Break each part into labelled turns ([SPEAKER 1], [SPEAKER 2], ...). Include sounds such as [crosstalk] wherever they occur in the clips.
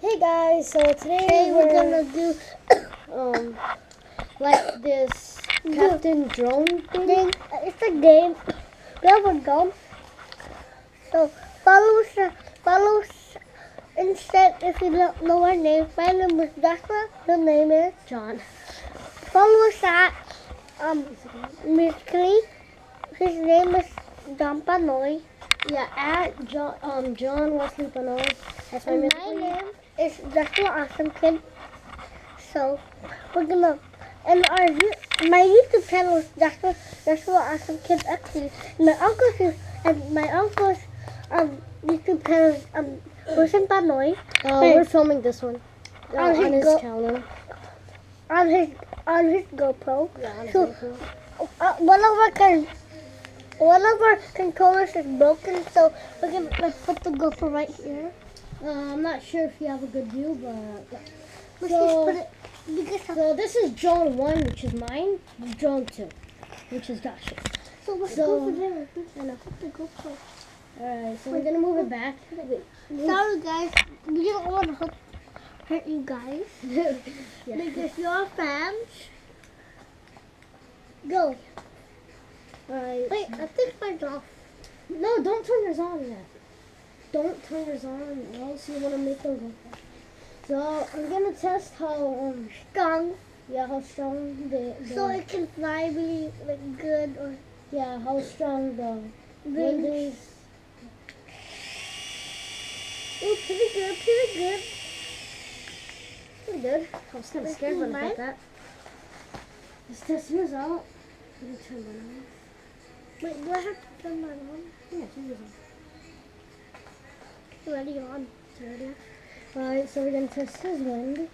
[SPEAKER 1] Hey guys, so today,
[SPEAKER 2] Today
[SPEAKER 1] we're,
[SPEAKER 2] we're gonna do [coughs]
[SPEAKER 1] um like this Captain Drone thing.
[SPEAKER 2] thing. It's a game. We have a gun. So follow us. Follow us. Instead, if you don't know our name, my name is Joshua. Her name is.
[SPEAKER 1] John.
[SPEAKER 2] Follow us at um musical.ly. His name is John Panoy.
[SPEAKER 1] Yeah, at John um John Wesley Panoy. That's my
[SPEAKER 2] my
[SPEAKER 1] name.
[SPEAKER 2] name is Joshua Awesome Kid. So we're gonna and our my YouTube channel is Joshua Joshua Awesome Kid actually. My uncle's and my uncle's um YouTube channel is um Wilson Panoy
[SPEAKER 1] Uh, we're filming this one uh,
[SPEAKER 2] On his
[SPEAKER 1] on his
[SPEAKER 2] go-
[SPEAKER 1] channel.
[SPEAKER 2] on his on his GoPro.
[SPEAKER 1] Yeah, on his
[SPEAKER 2] So-
[SPEAKER 1] GoPro.
[SPEAKER 2] Uh, one of our one of our controllers is broken, so we're gonna put the GoPro right here.
[SPEAKER 1] Uh, I'm not sure if you have a good view, but
[SPEAKER 2] Let's
[SPEAKER 1] So-
[SPEAKER 2] just put it
[SPEAKER 1] so this is drone one, which is mine. Drone two, which is Josh's.
[SPEAKER 2] so let's
[SPEAKER 1] so-
[SPEAKER 2] go over there. And put the GoPro.
[SPEAKER 1] Alright, so we're gonna move it back.
[SPEAKER 2] Sorry guys, we don't want to hurt, hurt you guys [laughs]
[SPEAKER 1] yeah.
[SPEAKER 2] because you're fans. Go. Wait, I think mine's off.
[SPEAKER 1] No, don't turn yours on yet. Don't turn yours on, or else you want to make them go. So I'm gonna test how um
[SPEAKER 2] Strong,
[SPEAKER 1] yeah how strong the, the
[SPEAKER 2] so it can fly really like good or
[SPEAKER 1] yeah how strong the wind is.
[SPEAKER 2] Oh, pretty good, pretty good.
[SPEAKER 1] Pretty good. I was kind of scared when I got that. Let's test yours out. Let me turn mine
[SPEAKER 2] Wait, do I have to turn mine on?
[SPEAKER 1] Yeah, turn yours on.
[SPEAKER 2] It's already on.
[SPEAKER 1] It's already on. Alright, so we're gonna test his wind.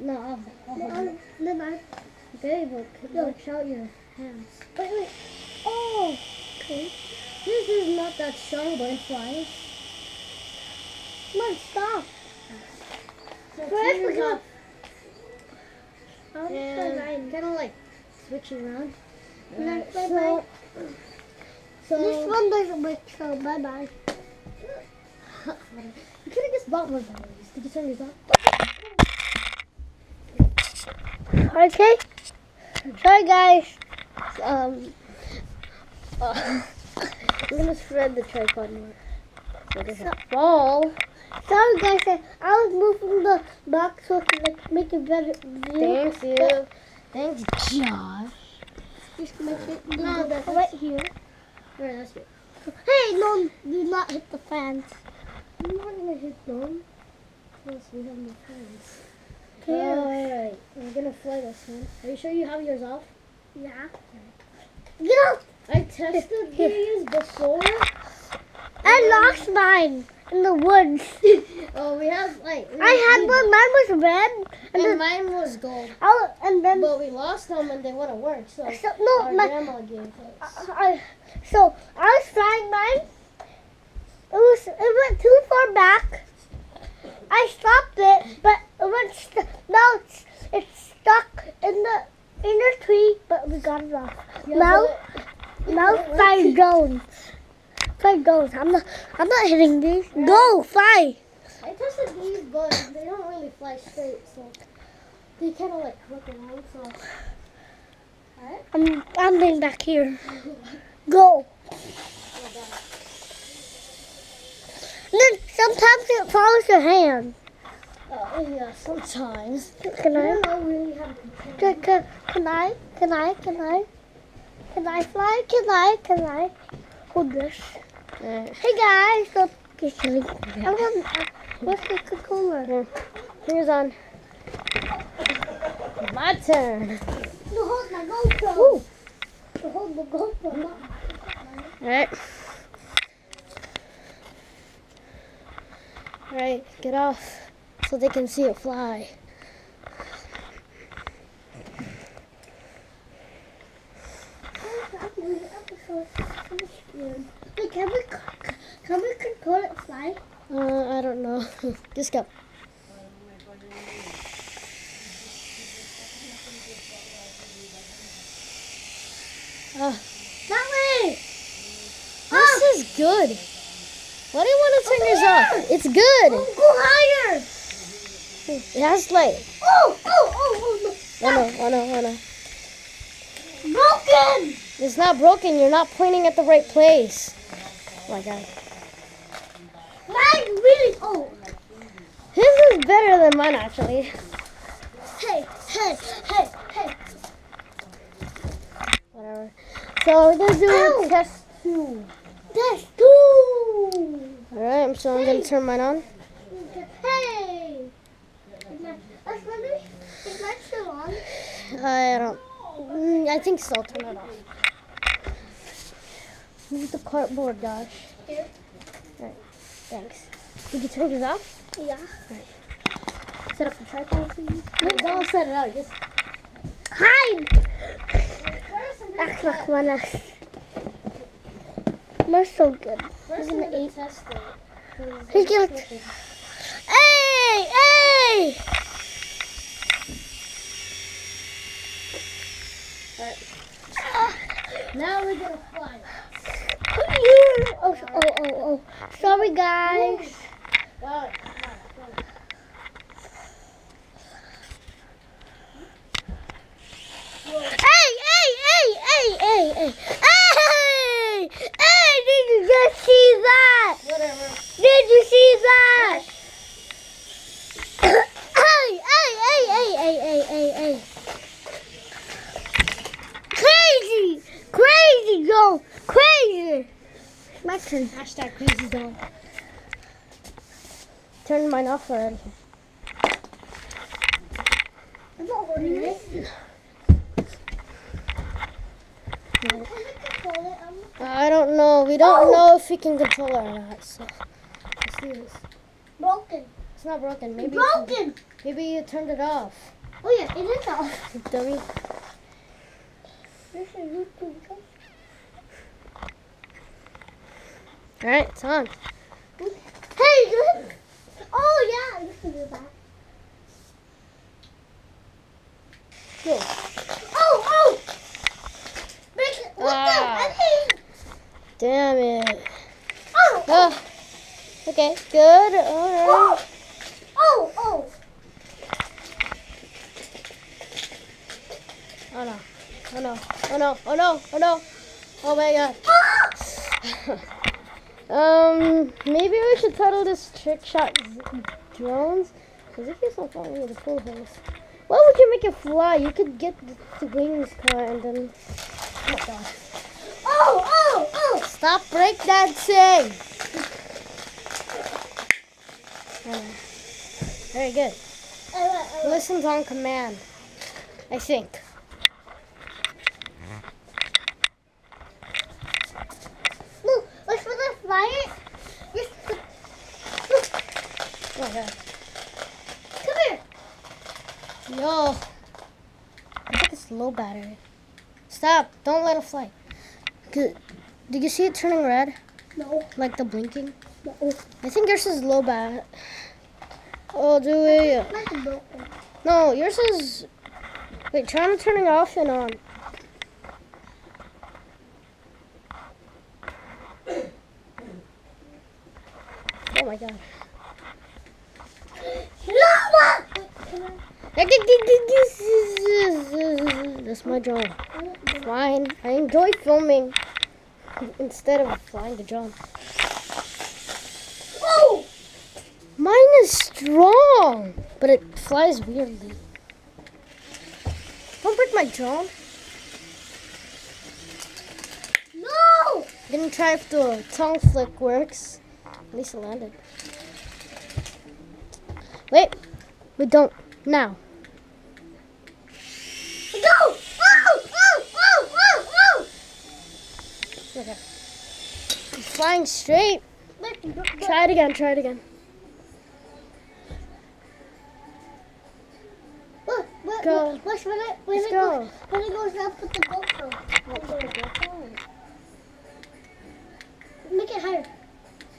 [SPEAKER 1] No, I'll, I'll hold it.
[SPEAKER 2] I- then
[SPEAKER 1] Okay, but
[SPEAKER 2] Go.
[SPEAKER 1] watch out your hands.
[SPEAKER 2] Wait, wait. Oh, okay.
[SPEAKER 1] This is not that strong, but it flies.
[SPEAKER 2] Come on, stop.
[SPEAKER 1] So
[SPEAKER 2] Where's
[SPEAKER 1] turn
[SPEAKER 2] the
[SPEAKER 1] yours.
[SPEAKER 2] I'll oh,
[SPEAKER 1] and kind of like switch it around.
[SPEAKER 2] And then
[SPEAKER 1] Alright,
[SPEAKER 2] try
[SPEAKER 1] so. So
[SPEAKER 2] This one doesn't work, so bye bye.
[SPEAKER 1] you could have just bought more batteries. Did you turn yours off?
[SPEAKER 2] Okay. Sorry, guys. Um,
[SPEAKER 1] Uh, [laughs] I'm gonna spread the tripod more. So it doesn't fall.
[SPEAKER 2] sorry, guys. I, I was moving the box so I could like make a better view.
[SPEAKER 1] Thanks you. Thanks, Josh.
[SPEAKER 2] Just make it.
[SPEAKER 1] No, that's-
[SPEAKER 2] here.
[SPEAKER 1] Right, that's it.
[SPEAKER 2] Hey, no, do not hit the fans.
[SPEAKER 1] I'm not gonna hit them. Plus, we have no friends.
[SPEAKER 2] Okay.
[SPEAKER 1] Alright, I'm gonna fly this one. Are you sure you have yours off?
[SPEAKER 2] Yeah. Get out!
[SPEAKER 1] I tested [laughs] these before.
[SPEAKER 2] I lost mine in the woods. [laughs]
[SPEAKER 1] Oh, we have like. we
[SPEAKER 2] I had one. Mine was red, and
[SPEAKER 1] And mine was gold.
[SPEAKER 2] I was, and then
[SPEAKER 1] But we lost them and they wouldn't work, so
[SPEAKER 2] so no,
[SPEAKER 1] our
[SPEAKER 2] my
[SPEAKER 1] grandma gave us.
[SPEAKER 2] I, so I was flying mine. It was it went too far back. I stopped it, but it went st- now it's it's stuck in the inner tree, but we got it off. now
[SPEAKER 1] but-
[SPEAKER 2] now fly [laughs] drones. Fly drones. I'm not I'm not hitting these. Go fly.
[SPEAKER 1] I tested these, but they don't really fly straight, so they kind of like crook around. So, alright.
[SPEAKER 2] I'm I'm being back here. Go. Then sometimes it follows your hand.
[SPEAKER 1] Uh, yeah, sometimes.
[SPEAKER 2] Can
[SPEAKER 1] I
[SPEAKER 2] I?
[SPEAKER 1] really control.
[SPEAKER 2] Can, can, can I? Can I? Can I? Can I fly? Can I? Can I? Hold this.
[SPEAKER 1] It.
[SPEAKER 2] Hey guys, so I'm gonna, uh, what's the controller?
[SPEAKER 1] Here's on. My turn.
[SPEAKER 2] To hold my GoPro.
[SPEAKER 1] Woo.
[SPEAKER 2] To hold the GoPro.
[SPEAKER 1] Alright. Alright, get off so they can see it fly.
[SPEAKER 2] Wait, can we, can we control it fly?
[SPEAKER 1] Uh, I don't know. [laughs] Just go. Uh,
[SPEAKER 2] That way!
[SPEAKER 1] this is good. Why do you want to turn yours off? It's good.
[SPEAKER 2] Go higher!
[SPEAKER 1] It has light.
[SPEAKER 2] Oh, oh, oh, oh,
[SPEAKER 1] Oh no, oh no, oh no.
[SPEAKER 2] no. Broken!
[SPEAKER 1] It's not broken. You're not pointing at the right place. Oh my god.
[SPEAKER 2] Mine's really old.
[SPEAKER 1] His is better than mine actually.
[SPEAKER 2] Hey, hey, hey, hey.
[SPEAKER 1] Whatever. So we're gonna do
[SPEAKER 2] Ow.
[SPEAKER 1] test two.
[SPEAKER 2] That's two.
[SPEAKER 1] Alright, so I'm gonna turn mine on.
[SPEAKER 2] Hey. Is my, is mine still on?
[SPEAKER 1] I don't. mm, I think so. Turn it off. Move the cardboard, Josh.
[SPEAKER 2] Here.
[SPEAKER 1] Alright, Thanks. Did you turn this off?
[SPEAKER 2] Yeah.
[SPEAKER 1] Set up the tripod, please. No, don't set it up. Just
[SPEAKER 2] Hide! Ach, mach mal. We're so good.
[SPEAKER 1] first
[SPEAKER 2] we're gonna
[SPEAKER 1] eat. Test it.
[SPEAKER 2] He's gonna- Hey! Hey!
[SPEAKER 1] Now we're gonna.
[SPEAKER 2] Oh, oh, oh, oh. Sorry, guys.
[SPEAKER 1] God.
[SPEAKER 2] Hey, hey, hey, hey, hey, hey. Hey! Hey, did you just see that?
[SPEAKER 1] Whatever.
[SPEAKER 2] Did you see that? hey, hey, hey, hey, hey, hey, hey, hey. Crazy! Crazy, Joe! Crazy! My turn.
[SPEAKER 1] Hashtag crazy zone. Turn mine already.
[SPEAKER 2] I'm not holding it.
[SPEAKER 1] I don't know. We don't
[SPEAKER 2] Oh.
[SPEAKER 1] know if we can control it or not. So let's do this.
[SPEAKER 2] Broken.
[SPEAKER 1] It's not broken. Maybe you turned- maybe you turned it off.
[SPEAKER 2] Oh yeah, it is off. [laughs]
[SPEAKER 1] Dummy.
[SPEAKER 2] This is YouTube.
[SPEAKER 1] All right, it's on.
[SPEAKER 2] Hey, look. Oh yeah, you can do that.
[SPEAKER 1] Go.
[SPEAKER 2] Oh, oh. It. What
[SPEAKER 1] Ah.
[SPEAKER 2] the?
[SPEAKER 1] Damn it.
[SPEAKER 2] Oh, oh,
[SPEAKER 1] Oh. Okay. Good. All right.
[SPEAKER 2] oh, oh.
[SPEAKER 1] Oh no. Oh no. Oh no. Oh no. Oh no. Oh my god. [laughs] um, maybe we should title this trick shot drones. Because it keeps on falling into the pool holes. Well, we can make it fly. You could get the, wings cut and then. Oh god.
[SPEAKER 2] Oh, oh, oh.
[SPEAKER 1] Stop breakdancing! Uh, Very good. Listens on command. I think.
[SPEAKER 2] Look, let's put the fly it. Just put, look,
[SPEAKER 1] Oh my
[SPEAKER 2] come here.
[SPEAKER 1] No. I think it's low battery. Stop. Don't let it fly. Good. Did you see it turning red?
[SPEAKER 2] No,
[SPEAKER 1] Like the blinking?
[SPEAKER 2] no.
[SPEAKER 1] I think yours is low bat. Oh, do we? No, yours is. Wait, try to turn it off and on. Oh my god.
[SPEAKER 2] Lava!
[SPEAKER 1] That's my drone. Fine. I enjoy filming instead of flying the drone.
[SPEAKER 2] Oh!
[SPEAKER 1] Mine is strong, but it flies weirdly. Don't break my drone.
[SPEAKER 2] No!
[SPEAKER 1] I'm gonna try if the tongue flick works. At least it landed. Wait, we don't. Now.
[SPEAKER 2] Go! Oh! Oh! Oh!
[SPEAKER 1] Okay. Flying straight.
[SPEAKER 2] Look, look, look.
[SPEAKER 1] Try it again, try it again. Go.
[SPEAKER 2] Watch when it, when
[SPEAKER 1] Let's
[SPEAKER 2] it
[SPEAKER 1] go.
[SPEAKER 2] goes, when it goes up with the GoPro.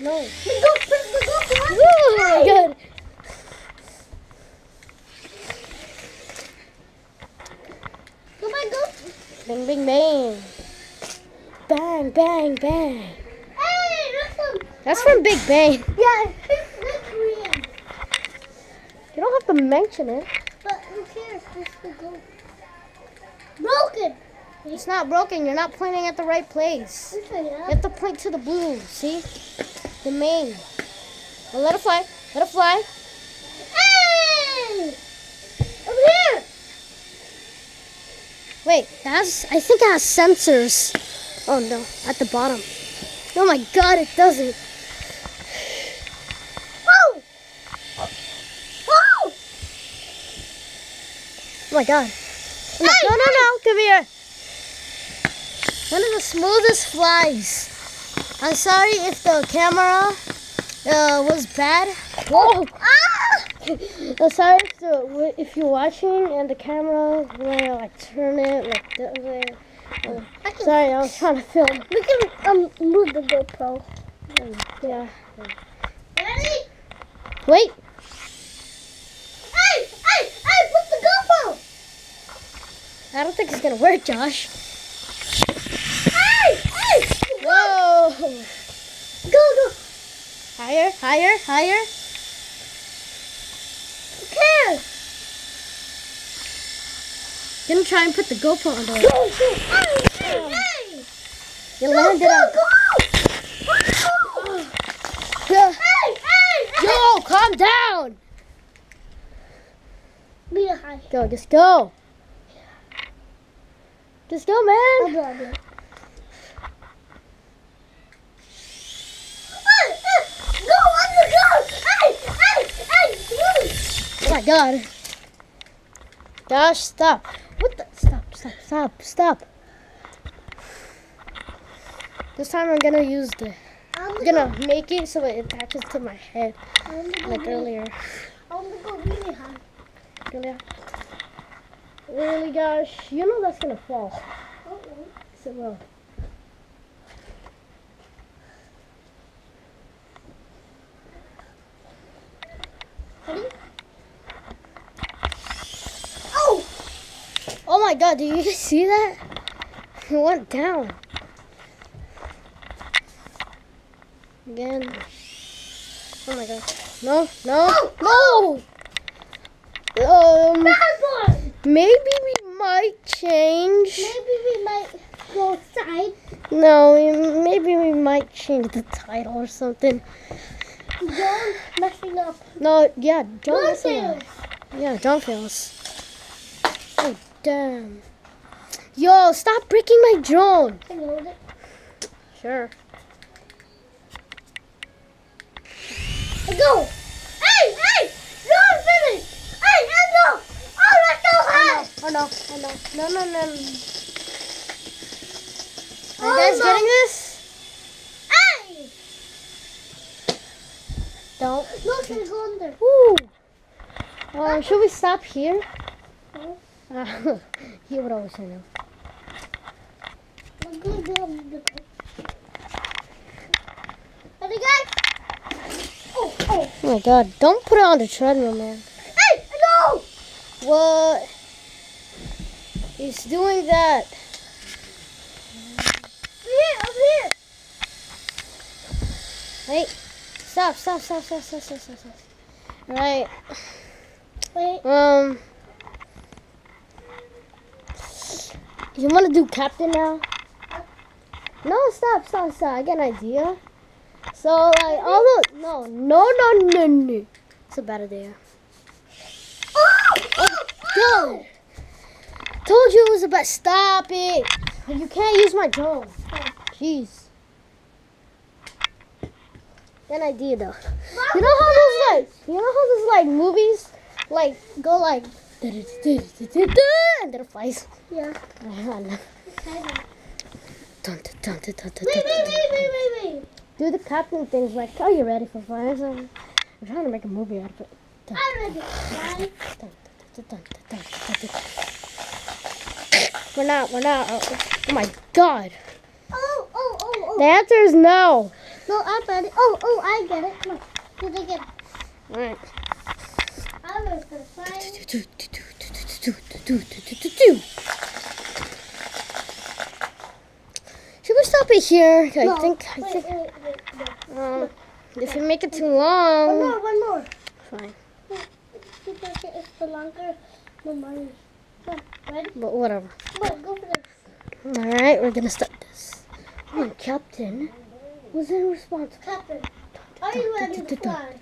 [SPEAKER 1] No.
[SPEAKER 2] The Go, put the GoPro.
[SPEAKER 1] Woo!
[SPEAKER 2] Go back, go.
[SPEAKER 1] Bing, bing, bang. Bang, bang, bang.
[SPEAKER 2] Hey, that's some.
[SPEAKER 1] That's from Big Bang.
[SPEAKER 2] Yeah, it's the Korean.
[SPEAKER 1] You don't have to mention it.
[SPEAKER 2] But who cares? This will go. Broken!
[SPEAKER 1] It's not broken. You're not pointing at the right place. You have to point to the blue. See? The main. Well, let it fly. Let it fly.
[SPEAKER 2] Hey! Over here!
[SPEAKER 1] Wait, it has, I think it has sensors. Oh no, at the bottom. Oh my god, it doesn't.
[SPEAKER 2] Oh! Oh!
[SPEAKER 1] Oh my god. No, no, no, no, come here. One of the smoothest flies. I'm sorry if the camera uh, was bad. Whoa!
[SPEAKER 2] Ah!
[SPEAKER 1] I'm sorry if, the, if you're watching and the camera, I like turn it like that way. Uh,
[SPEAKER 2] I
[SPEAKER 1] sorry, I was trying to film.
[SPEAKER 2] we can um move the GoPro.
[SPEAKER 1] Yeah.
[SPEAKER 2] Ready?
[SPEAKER 1] Wait.
[SPEAKER 2] Hey! Hey! Hey! Put the GoPro!
[SPEAKER 1] I don't think it's gonna work, Josh.
[SPEAKER 2] Hey! Hey!
[SPEAKER 1] Whoa!
[SPEAKER 2] Go, go!
[SPEAKER 1] Higher, higher, higher.
[SPEAKER 2] Cares?
[SPEAKER 1] Gonna try and put the GoPro under
[SPEAKER 2] Go,
[SPEAKER 1] it.
[SPEAKER 2] go! Hey! Hey! Hey!
[SPEAKER 1] You
[SPEAKER 2] Go,
[SPEAKER 1] landed
[SPEAKER 2] go,
[SPEAKER 1] on.
[SPEAKER 2] go!
[SPEAKER 1] Yeah.
[SPEAKER 2] Hey! Hey! hey.
[SPEAKER 1] Yo, calm down.
[SPEAKER 2] Be a high.
[SPEAKER 1] Go, just go. Just go,
[SPEAKER 2] I'll
[SPEAKER 1] man.
[SPEAKER 2] do I'll do it. Hey, hey, Go on the go! Hey! Hey! Hey! Move!
[SPEAKER 1] Oh my god. Josh, stop. What the? Stop, stop, stop, stop. This time I'm gonna use the.
[SPEAKER 2] I'm
[SPEAKER 1] gonna make it so it attaches to my head,
[SPEAKER 2] go
[SPEAKER 1] like
[SPEAKER 2] really-
[SPEAKER 1] earlier.
[SPEAKER 2] I'm gonna go really high.
[SPEAKER 1] Really, really, Josh. You know that's gonna fall.
[SPEAKER 2] Uh-oh.
[SPEAKER 1] Yes, it will.
[SPEAKER 2] Ready? Oh!
[SPEAKER 1] Oh my god, did you see that? [laughs] It went down. Again. Oh my god. No, no, [gasps] no! Um, maybe we might change.
[SPEAKER 2] Maybe we might go outside.
[SPEAKER 1] No, maybe we might change the title or something.
[SPEAKER 2] John messing up.
[SPEAKER 1] No, yeah, don't
[SPEAKER 2] John
[SPEAKER 1] listen. to
[SPEAKER 2] fails.
[SPEAKER 1] that. Yeah, John fails. Oh, damn. Yo, stop breaking my drone.
[SPEAKER 2] Can you hold it?
[SPEAKER 1] Sure.
[SPEAKER 2] Go! Hey! Hey! John finished! Hey, Enzo! Oh, let's go high!
[SPEAKER 1] Oh no, oh no, no, no, no. Are
[SPEAKER 2] Oh,
[SPEAKER 1] you guys
[SPEAKER 2] no.
[SPEAKER 1] getting this?
[SPEAKER 2] Hey!
[SPEAKER 1] Don't.
[SPEAKER 2] No, can go under.
[SPEAKER 1] Ooh. Uh, should we stop here?
[SPEAKER 2] No.
[SPEAKER 1] He would always say no.
[SPEAKER 2] I'm gonna go under the Ready, guys? Oh, oh.
[SPEAKER 1] Oh my god, don't put it on the treadmill, man.
[SPEAKER 2] Hey, no!
[SPEAKER 1] What? He's doing that.
[SPEAKER 2] Over here, over here.
[SPEAKER 1] Wait. Stop, stop, stop, stop, stop, stop, stop, stop. Right.
[SPEAKER 2] Wait.
[SPEAKER 1] Um. You want to do captain now? No, stop, stop, stop. I got an idea. So, like, oh, all the. No, no, no, no, no. It's a bad idea.
[SPEAKER 2] Oh!
[SPEAKER 1] Go! Told you it was a bad. Stop it! You can't use my drone. Jeez. Good idea, though. You know how those like, you know how those like movies, like go like, and then it flies.
[SPEAKER 2] Yeah. Wait, wait, wait, wait, wait, wait.
[SPEAKER 1] Do the captain things like, are you ready for flying? I'm trying to make a movie out of it.
[SPEAKER 2] I'm ready.
[SPEAKER 1] Dun, dun. We're not, we're not. Oh, oh my god.
[SPEAKER 2] Oh, oh, oh, oh.
[SPEAKER 1] The answer is no.
[SPEAKER 2] No, I'm ready. Oh, oh, I get it. Come on. Do it again.
[SPEAKER 1] Alright.
[SPEAKER 2] I'm ready for the flying.
[SPEAKER 1] Should we stop it here? I think, I think,
[SPEAKER 2] wait, wait, wait.
[SPEAKER 1] um, if you make it too long.
[SPEAKER 2] One more, one more.
[SPEAKER 1] fine.
[SPEAKER 2] Keep it, longer, no money. Come on, ready?
[SPEAKER 1] But whatever.
[SPEAKER 2] Come on, go for this.
[SPEAKER 1] Alright, we're gonna start this. On, Captain. Was in response.
[SPEAKER 2] Captain, are you ready to fly?